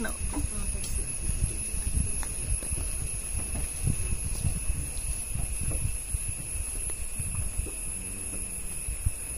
No.